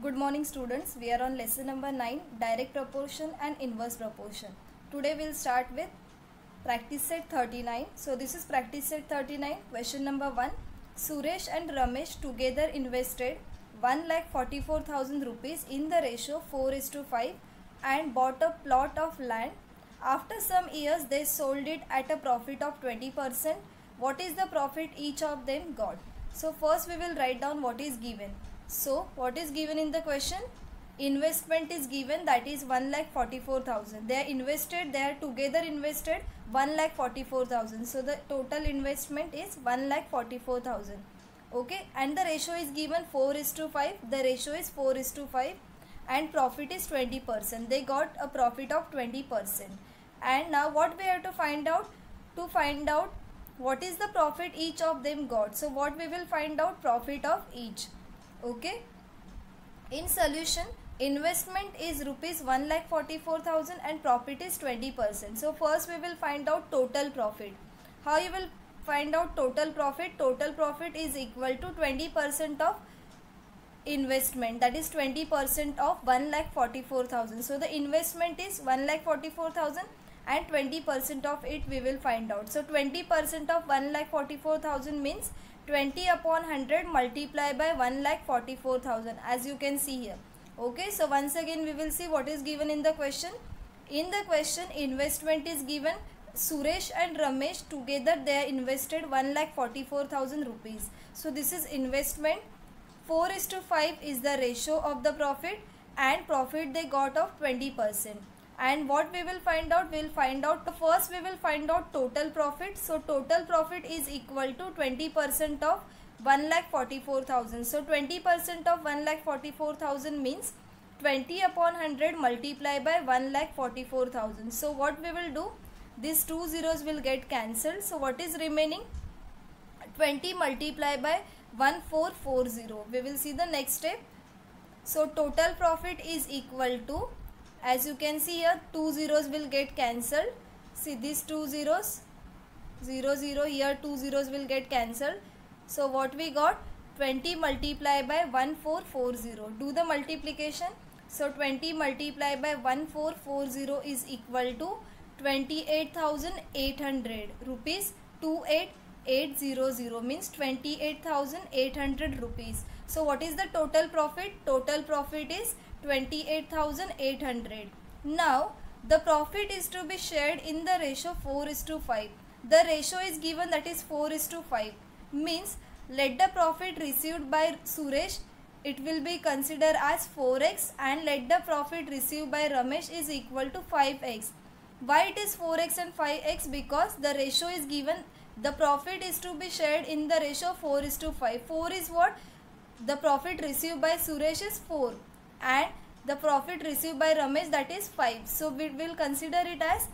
Good morning students. We are on lesson number 9 direct proportion and inverse proportion. Today we'll start with practice set 39. So this is practice set 39 question number 1. Suresh and Ramesh together invested 1 lakh 44,000 rupees in the ratio 4 is to 5 and bought a plot of land. After some years they sold it at a profit of 20%. What is the profit each of them got? So first we will write down what is given. So what is given in the question? Investment is given that is 1 lakh 44,000. They are invested, they are together invested 1 lakh 44,000. So the total investment is 1 lakh 44,000. Okay and the ratio is given 4 is to 5. The ratio is 4 is to 5 and profit is 20%. They got a profit of 20%. And now what we have to find out? To find out what is the profit each of them got. So what we will find out profit of each okay? In solution investment is rupees 1 lakh 44000 and profit is 20 percent. So first we will find out total profit. How you will find out total profit? Total profit is equal to 20 percent of investment. That is 20 percent of 1 lakh 44000 so the investment is 1 lakh 44000 and 20 percent of it we will find out. So 20 percent of 1 lakh 44000 means 20 upon 100 multiply by 1 lakh 44,000 as you can see here. Okay, so once again we will see what is given in the question. In the question investment is given Suresh and Ramesh together they invested 1 lakh 44,000 rupees. So this is investment 4 is to 5 is the ratio of the profit and profit they got of 20 percent and what we will find out we'll find out the first we will find out total profit. So total profit is equal to 20 percent of 1 lakh 44,000 so 20 percent of 1 lakh 44,000 means 20 upon 100 multiply by 1 lakh 44,000 so what we will do? These two zeros will get cancelled. So what is remaining? 20 multiply by 1440 we will see the next step. So total profit is equal to as you can see here two zeros will get cancelled. See these two zeros? 0 0 here two zeros will get cancelled. So what we got? 20 multiply by 1440 do the multiplication. So 20 multiply by 1440 is equal to 28800 rupees. 28800 means 28800 rupees. So what is the total profit? Total profit is 28,800. Now, the profit is to be shared in the ratio 4 is to 5. The ratio is given that is 4 is to 5. Means, let the profit received by Suresh, it will be considered as 4x and let the profit received by Ramesh is equal to 5x. Why it is 4x and 5x? Because the ratio is given, the profit is to be shared in the ratio 4 is to 5. 4 is what? The profit received by Suresh is 4 and the profit received by Ramesh that is 5. So we will consider it as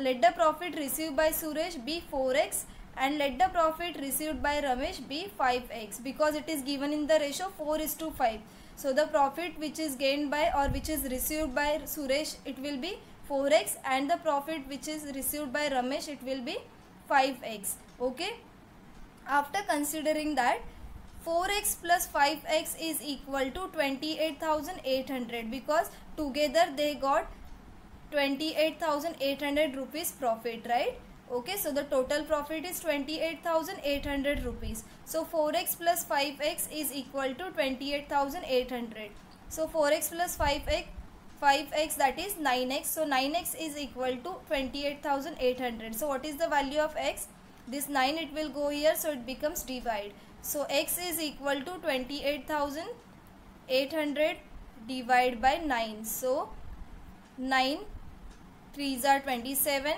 let the profit received by Suresh be 4x and let the profit received by Ramesh be 5x because it is given in the ratio 4 is to 5. So the profit which is gained by or which is received by Suresh it will be 4x and the profit which is received by Ramesh it will be 5x. Okay. After considering that 4x plus 5x is equal to 28,800 because together they got 28,800 rupees profit right? Okay so the total profit is 28,800 rupees. So 4x plus 5x is equal to 28,800 so 4x plus 5x 5x that is 9x so 9x is equal to 28,800 so what is the value of x? This 9 it will go here so it becomes divide so x is equal to 28,800 divided by 9. So 9 3s are 27,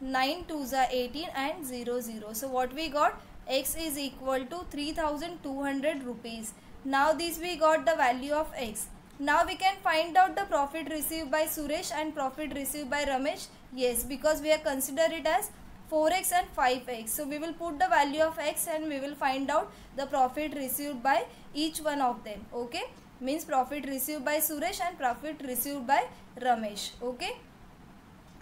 9 2s are 18 and 0 0. So what we got? x is equal to 3200 rupees. Now this we got the value of x. Now we can find out the profit received by Suresh and profit received by Ramesh. Yes, because we have considered it as 4x and 5x. So we will put the value of x and we will find out the profit received by each one of them. Okay. Means profit received by Suresh and profit received by Ramesh. Okay.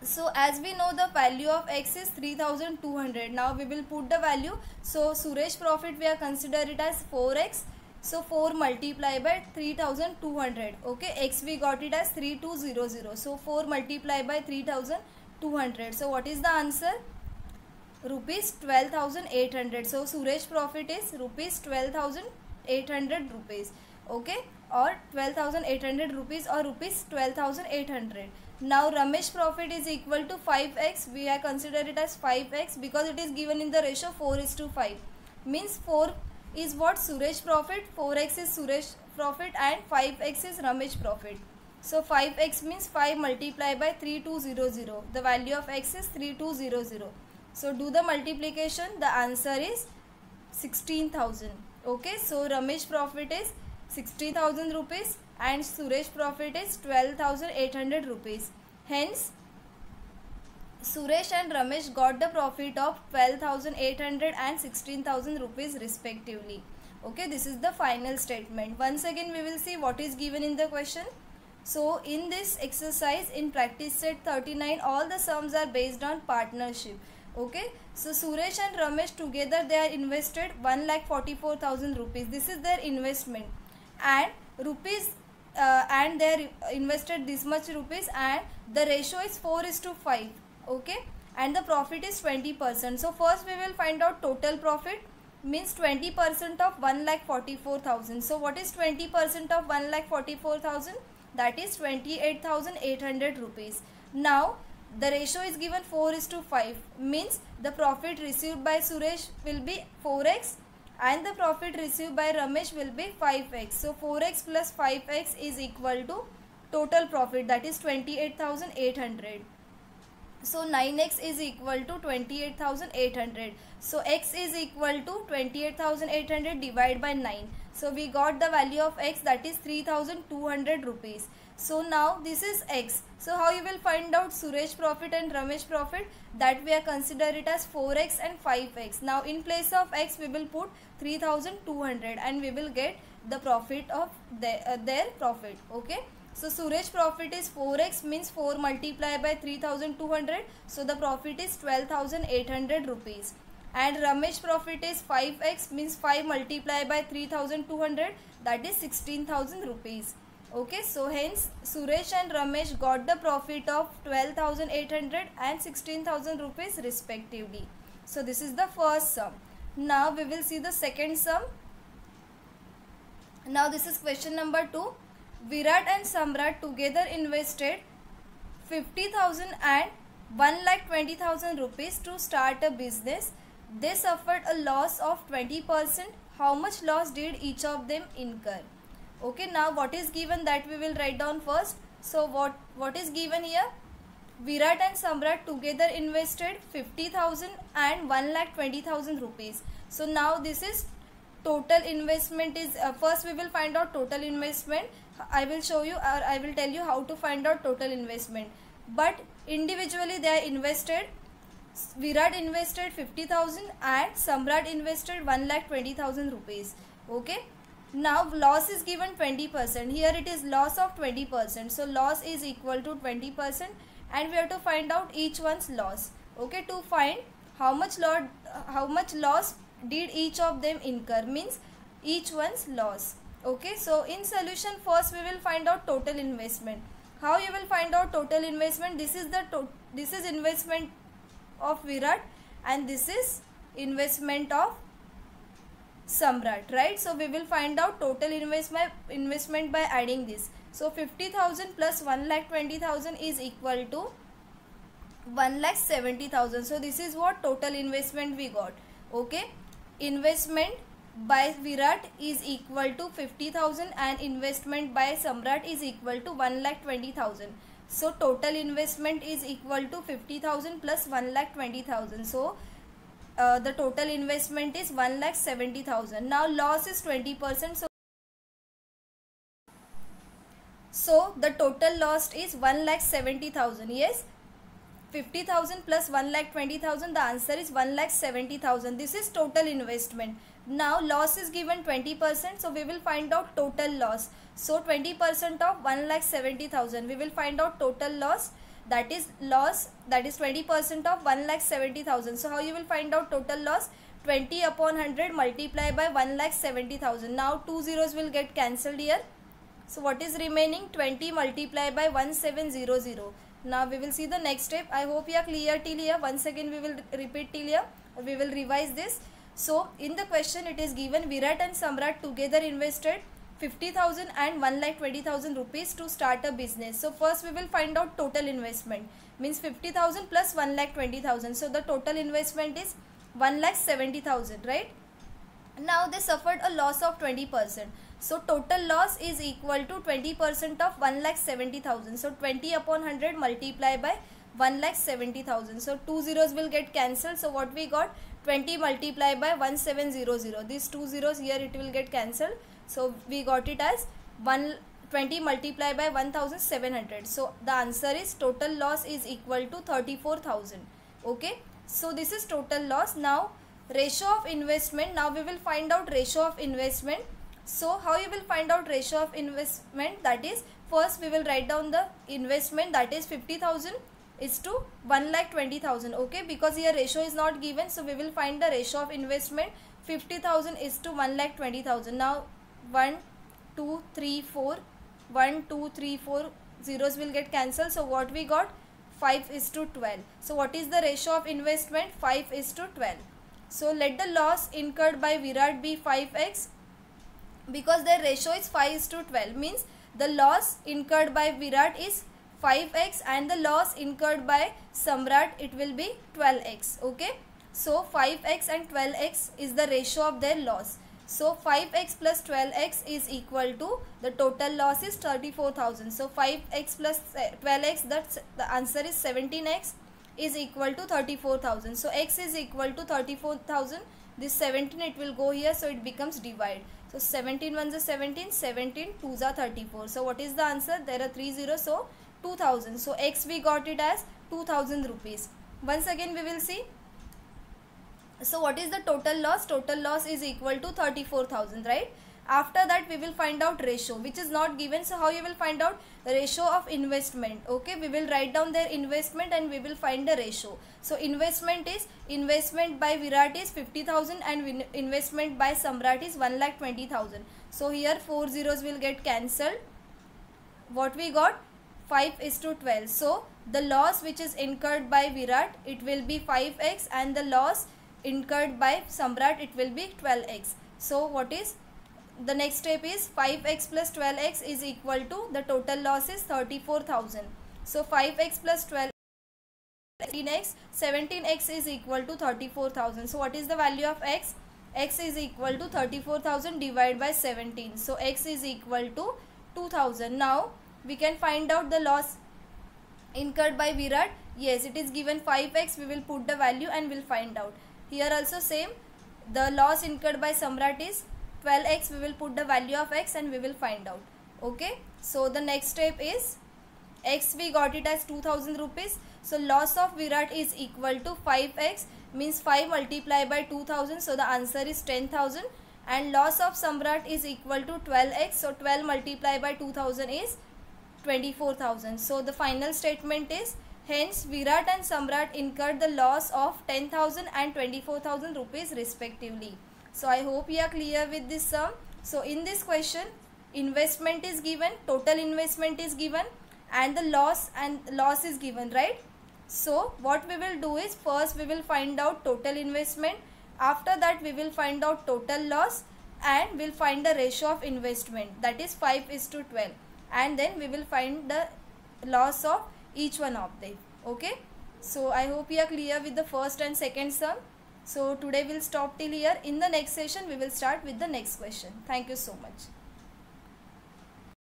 So as we know the value of x is 3200. Now we will put the value. So Suresh profit we are consider it as 4x. So 4 multiply by 3200. Okay, x we got it as 3200. So 4 multiply by 3200. So what is the answer? Rupees 12,800. So Suresh profit is rupees 12,800 rupees. Okay, or 12,800 rupees or rupees 12,800. Now Ramesh profit is equal to 5x. We are consider it as 5x because it is given in the ratio 4 is to 5. Means 4 is what Suresh profit, 4x is Suresh profit and 5x is Ramesh profit. So 5x means 5 multiplied by 3200. The value of x is 3200. So do the multiplication. The answer is 16,000. Okay. So Ramesh profit is 60,000 rupees and Suresh profit is 12,800 rupees. Hence Suresh and Ramesh got the profit of 12,800 and 16,000 rupees respectively. Okay, this is the final statement. Once again, we will see what is given in the question. So, in this exercise, in practice set 39, all the sums are based on partnership. Okay, so Suresh and Ramesh together, they are invested 1 lakh 44,000 rupees. This is their investment. And rupees uh, and they are invested this much rupees and the ratio is 4 is to 5 okay? And the profit is 20% so first we will find out total profit means 20% of 1 lakh 44,000 so what is 20% of 1 lakh 44,000 that is 28,800 rupees. Now the ratio is given 4 is to 5 means the profit received by Suresh will be 4x and the profit received by Ramesh will be 5x. So 4x plus 5x is equal to total profit that is 28,800. So 9x is equal to 28,800. So x is equal to 28,800 divided by 9. So we got the value of x that is 3,200 rupees. So now this is x. So how you will find out Suresh profit and Ramesh profit? That we are consider it as 4x and 5x. Now in place of x we will put 3200 and we will get the profit of the, uh, their profit. Okay. So Suresh profit is 4x means 4 multiplied by 3200. So the profit is 12,800 rupees. And Ramesh profit is 5x means 5 multiplied by 3200 that is 16,000 rupees. Okay, so hence Suresh and Ramesh got the profit of 12,800 and 16,000 rupees respectively. So this is the first sum. Now we will see the second sum. Now this is question number 2. Virat and Samrat together invested 50,000 and 1 lakh 20,000 rupees to start a business. They suffered a loss of 20%. How much loss did each of them incur? Okay, now what is given that we will write down first. So what, what is given here? Virat and Samrat together invested 50,000 and 1 lakh 20,000 rupees. So now this is total investment is uh, first we will find out total investment I will show you or I will tell you how to find out total investment. But individually they are invested. Virat invested 50,000 and Samrat invested 1 lakh 20,000 rupees. Okay. Now loss is given 20%. Here it is loss of 20%. So loss is equal to 20% and we have to find out each one's loss. Okay. To find how much loss, how much loss did each of them incur means each one's loss okay so in solution first we will find out total investment how you will find out total investment this is the this is investment of virat and this is investment of samrat right? So we will find out total investment investment by adding this. So 50000 plus 1 lakh 20000 is equal to 1 lakh 70000 so this is what total investment we got. Okay? Investment by Virat is equal to 50,000 and investment by Samrat is equal to 1 lakh 20,000. So total investment is equal to 50,000 plus 1 lakh 20,000. So uh, the total investment is 1 lakh 70,000. Now loss is 20%. So, so the total loss is 1 lakh 70,000. Yes. 50,000 plus 1 lakh 20,000 the answer is 1 lakh 70,000 this is total investment now loss is given 20% so we will find out total loss so 20% of 1 lakh 70,000 we will find out total loss that is loss that is 20% of 1 lakh 70,000 so how you will find out total loss 20 upon 100 multiply by 1 lakh 70,000. Now two zeros will get cancelled here. So what is remaining? 20 multiply by 1700. Now we will see the next step. I hope you are clear till here. Once again we will repeat till here. We will revise this. So in the question it is given Virat and Samrat together invested 50,000 and 1 lakh 20,000 rupees to start a business. So first we will find out total investment. Means 50,000 plus 1 lakh 20,000. So the total investment is 1 lakh 70,000 right? Now they suffered a loss of 20% so total loss is equal to 20% of 1 lakh 70,000 so 20 upon 100 multiply by 1 lakh 70,000 so two zeros will get cancelled. So what we got 20 multiply by 1700 these two zeros here it will get cancelled. So we got it as 1 20 multiply by 1700 so the answer is total loss is equal to 34000 okay? So this is total loss. Now ratio of investment. Now we will find out ratio of investment. So how you will find out ratio of investment? That is first we will write down the investment. That is 50000 is to 1 lakh 20000 okay because here ratio is not given so we will find the ratio of investment 50000 is to 1 lakh 20000 now 1 2 3 4 1 2 3 4 zeros will get cancelled so what we got 5 is to 12. So what is the ratio of investment? 5 is to 12. So let the loss incurred by Virat be 5x because their ratio is 5 is to 12 means the loss incurred by Virat is 5x and the loss incurred by Samrat it will be 12x okay. So 5x and 12x is the ratio of their loss. So 5x plus 12x is equal to the total loss is 34,000. So 5x plus eh, 12x that's the answer is 17x is equal to 34,000. So x is equal to 34,000. This 17 it will go here so it becomes divide. So 17 ones are 17, 17 twos are 34. So what is the answer? There are 3 zeros so 2000. So x we got it as 2000 rupees. Once again we will see. So what is the total loss? Total loss is equal to 34000 right? After that we will find out ratio which is not given. So how you will find out? Ratio of investment. Okay we will write down their investment and we will find the ratio. So investment is investment by virat is 50000 and investment by samrat is 1 lakh 20000 so here four zeros will get cancelled. What we got 5 is to 12 so the loss which is incurred by virat it will be 5x and the loss incurred by Samrat it will be 12x. So what is the next step is 5x plus 12x is equal to the total loss is 34,000. So 5x plus 12 17x 17x is equal to 34,000. So what is the value of x? x is equal to 34,000 divided by 17. So x is equal to 2000. Now we can find out the loss incurred by Virat. Yes, it is given 5x. We will put the value and we'll find out. Here also same. The loss incurred by Samrat is 12x. We will put the value of x and we will find out. Okay. So the next step is x we got it as 2000 rupees. So loss of Virat is equal to 5x means 5 multiplied by 2000. So the answer is 10,000 and loss of Samrat is equal to 12x. So 12 multiplied by 2000 is 24,000. So the final statement is Hence, Virat and Samrat incurred the loss of 10,000 and 24,000 rupees respectively. So, I hope you are clear with this sum. So, in this question, investment is given, total investment is given and the loss and loss is given, right? So, what we will do is first we will find out total investment. After that, we will find out total loss and we'll find the ratio of investment that is 5 is to 12 and then we will find the loss of each one of them. Okay? So i hope you are clear with the first and second sum. So today we'll stop till here. In the next session we will start with the next question. Thank you so much